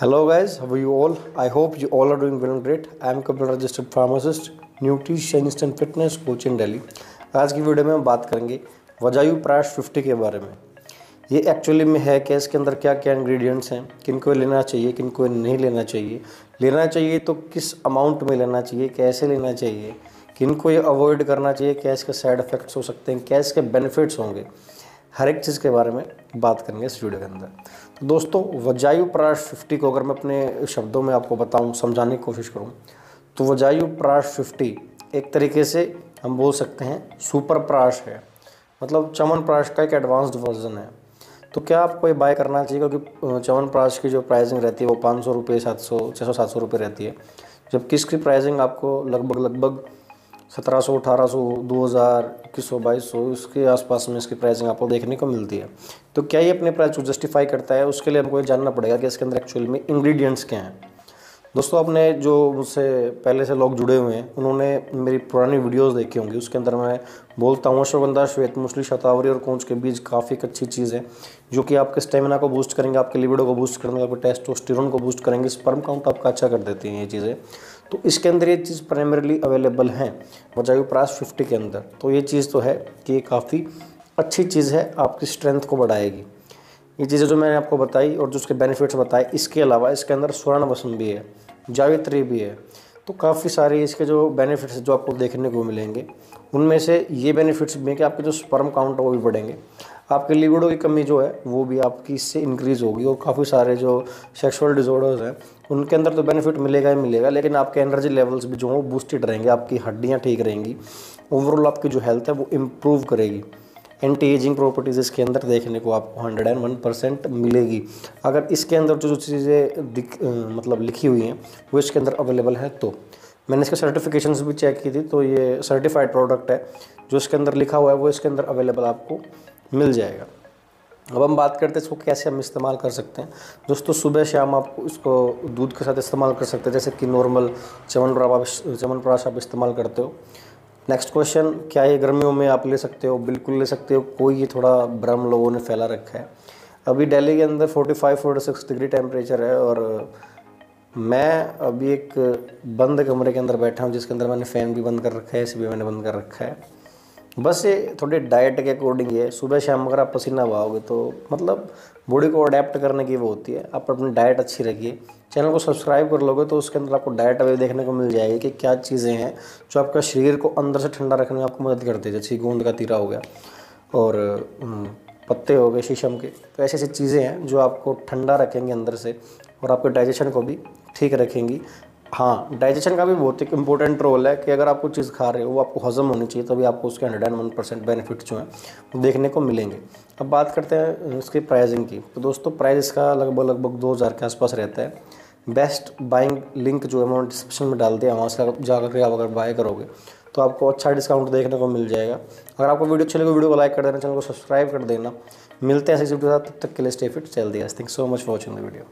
Hello guys, how are you all? I hope you all are doing well and great. I am computer registered pharmacist, and fitness coach in Delhi. आज की video में हम बात करेंगे वजायु प्राश 50 के बारे में ये एक्चुअली में है कि इसके अंदर क्या क्या इंग्रेडिएंट्स हैं किन को लेना चाहिए किन को नहीं लेना चाहिए लेना चाहिए तो किस अमाउंट में लेना चाहिए कैसे लेना चाहिए किन को ये अवॉइड करना चाहिए क्या इसके साइड इफ़ेक्ट्स हो सकते हैं क्या इसके बेनिफिट्स होंगे हर एक चीज़ के बारे में बात करेंगे इस वीडियो के अंदर। तो दोस्तों, वजायु प्राश फिफ्टी को अगर मैं अपने शब्दों में आपको बताऊँ, समझाने की कोशिश करूँ तो वजायु प्राश फिफ्टी एक तरीके से हम बोल सकते हैं सुपर प्राश है। मतलब चमन प्राश का एक एडवांस्ड वर्जन है। तो क्या आपको ये बाय करना चाहिए? क्योंकि चमन प्राश की जो प्राइसिंग रहती है वो पाँच सौ रुपये, सात सौ छः सौ, सात सौ रुपये रहती है। जबकि इसकी प्राइसिंग आपको लगभग लगभग सत्रह सौ, अठारह सौ, दो हज़ार, इक्कीस सौ, बाईस सौ आसपास में इसकी प्राइसिंग आपको देखने को मिलती है। तो क्या ये अपने प्राइस को जस्टिफाई करता है? उसके लिए हमको ये जानना पड़ेगा कि इसके अंदर एक्चुअल में इंग्रेडिएंट्स क्या हैं। दोस्तों, आपने जो मुझसे पहले से लोग जुड़े हुए हैं, उन्होंने मेरी पुरानी वीडियोस देखी होंगी। उसके अंदर मैं बोलता हूँ, अश्वगंधा, श्वेत मुसली, शतावरी और कोंच के बीज काफ़ी एक अच्छी चीज़ है, जो कि आपके स्टेमिना को बूस्ट करेंगे, आपके लिबिडो को बूस्ट करेंगे, आपके टेस्टोस्टेरोन को बूस्ट करेंगे स्पर्म काउंट आपका अच्छा कर देती हैं ये चीज़ें। तो इसके अंदर ये चीज़ प्राइमरीली अवेलेबल हैं। वजायु प्रास फिफ्टी के अंदर। तो ये चीज़ तो है कि ये काफ़ी अच्छी चीज़ है, आपकी स्ट्रेंथ को बढ़ाएगी। ये चीज़ें जो मैंने आपको बताई और जो उसके बेनिफिट्स बताए, इसके अलावा इसके अंदर स्वर्ण वसन भी है, जावित्री भी है। तो काफ़ी सारे इसके जो बेनिफिट्स जो आपको देखने को मिलेंगे, उनमें से ये बेनिफिट्स भी हैं कि आपके जो स्पर्म काउंट वो भी बढ़ेंगे। आपके लिबिडो की कमी जो है, वो भी आपकी इससे इंक्रीज़ होगी और काफ़ी सारे जो सेक्सुअल डिजॉर्डर्स हैं उनके अंदर तो बेनिफिट मिलेगा ही मिलेगा, लेकिन आपके एनर्जी लेवल्स भी जो हैं बूस्टेड रहेंगे, आपकी हड्डियाँ ठीक रहेंगी ओवरऑल आपकी जो हेल्थ है वो इम्प्रूव करेगी। एंटी एजिंग प्रॉपर्टीज़ इसके अंदर देखने को आपको हंड्रेड एंड वन परसेंट मिलेगी। अगर इसके अंदर जो जो चीज़ें मतलब लिखी हुई हैं, वो इसके अंदर अवेलेबल है तो। मैंने इसके सर्टिफिकेशन भी चेक की थी तो ये सर्टिफाइड प्रोडक्ट है, जो इसके अंदर लिखा हुआ है, वो इसके अंदर अवेलेबल आपको मिल जाएगा। अब हम बात करते हैं इसको कैसे हम इस्तेमाल कर सकते हैं। दोस्तों, सुबह शाम आप इसको दूध के साथ इस्तेमाल कर सकते हैं, जैसे कि नॉर्मल चमन प्राश चमन प्राश आप इस्तेमाल करते हो। नेक्स्ट क्वेश्चन क्या ये गर्मियों में आप ले सकते हो? बिल्कुल ले सकते हो, कोई ये थोड़ा भ्रम लोगों ने फैला रखा है। अभी दिल्ली के अंदर 45 46 डिग्री टेम्परेचर है और मैं अभी एक बंद कमरे के अंदर बैठा हूँ, जिसके अंदर मैंने फ़ैन भी बंद कर रखा है ए भी मैंने बंद कर रखा है। बस ये थोड़ी डाइट के अकॉर्डिंग है सुबह शाम अगर आप पसीना बहाओगे तो मतलब बॉडी को अडेप्ट करने की वो होती है। आप अपनी डाइट अच्छी रखिए। चैनल को सब्सक्राइब कर लोगे तो उसके अंदर आपको डाइट अवे देखने को मिल जाएगी कि क्या चीज़ें हैं जो आपका शरीर को अंदर से ठंडा रखने में आपको मदद करती है। जैसे गोंद का तीरा हो गया और पत्ते हो गए शीशम के। तो ऐसी ऐसी चीज़ें हैं जो आपको ठंडा रखेंगे अंदर से और आपके डाइजेशन को भी ठीक रखेंगी। हाँ डाइजेशन का भी बहुत एक इंपॉर्टेंट रोल है कि अगर आप कुछ चीज़ खा रहे हो, वो आपको हजम होनी चाहिए, तभी आपको उसके hundred and one percent benefit जो हैं, देखने को मिलेंगे। अब बात करते हैं इसकी प्राइजिंग की। तो दोस्तों प्राइस इसका लगभग लगभग दो हज़ार के आसपास रहता है। बेस्ट बाइंग लिंक जो है मैं डिस्क्रिप्शन में डाल दिया, वहाँ से जाकर के आप अगर बाय करोगे तो आपको अच्छा डिस्काउंट देखने को मिल जाएगा। अगर आपको वीडियो अच्छी लगे, वीडियो को लाइक कर देना, चैनल को सब्सक्राइब कर देना। मिलते हैं ऐसे वीडियो साथ, तब तक के लिए स्टे फिट चल दिया thank so much for watching the video